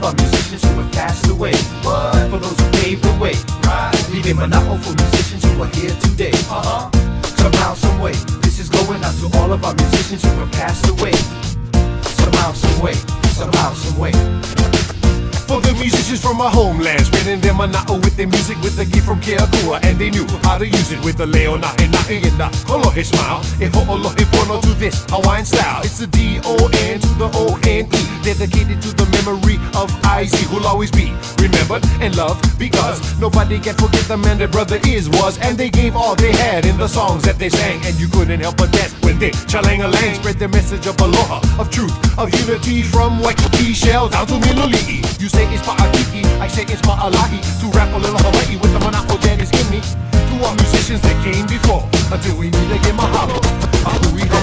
of our musicians who have passed away. But for those who paved the way, right. leaving monotony for musicians who are here today. Uh-huh. Somehow, someway, this is going out to all of our musicians who have passed away. Somehow, someway, somehow, someway for the musicians from my homeland Spinning their manao with their music with the gift from Keakua And they knew how to use it with the leona and na and na his smile, e ho'olohe pono to this Hawaiian style It's the D-O-N to the O-N-E dedicated to the memory of Icy, who'll always be remembered and loved because nobody can forget the man their brother is, was, and they gave all they had in the songs that they sang. And you couldn't help but dance when they chalang a lang spread the message of aloha, of truth, of unity from Waikiki Shell down to Miloli'i. You say it's Pa'akiki, I say it's Ma'alahi, to rap a little Hawaii with the monocle that is in me. To our musicians that came before, until we meet again, mahalo. Ahui